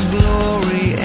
glory